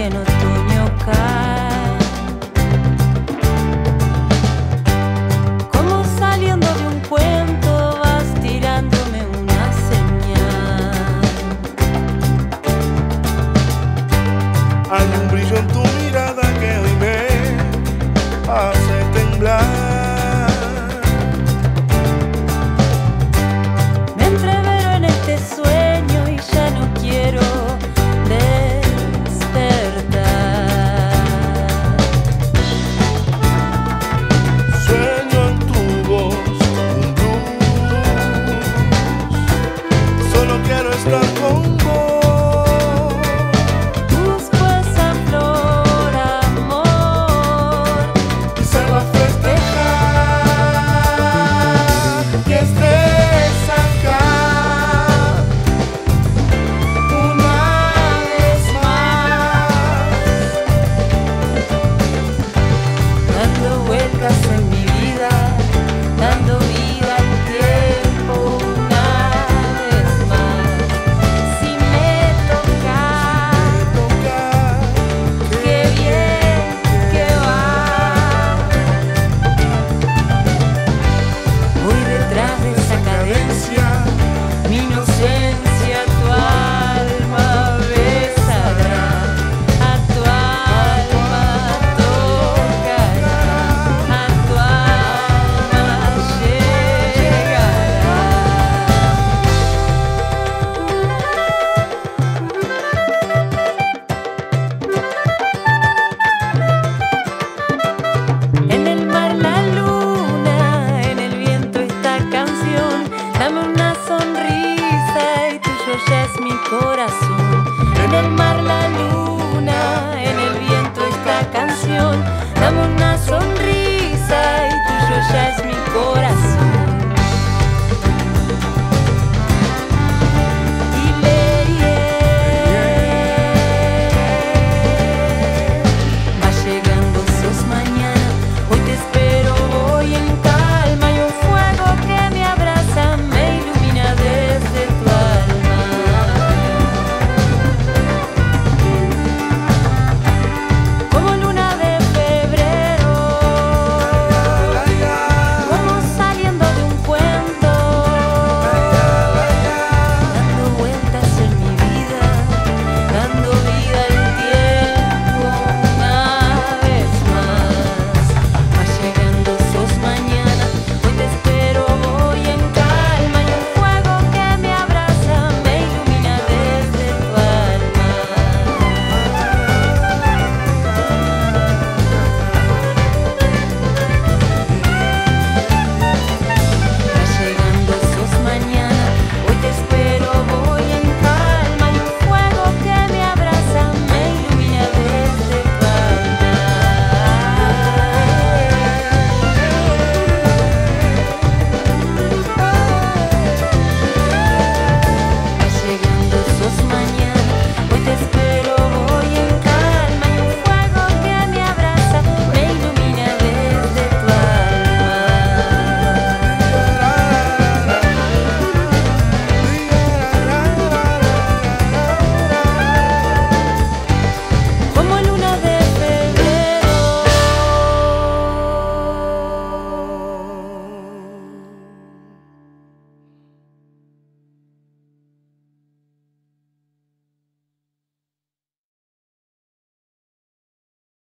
que en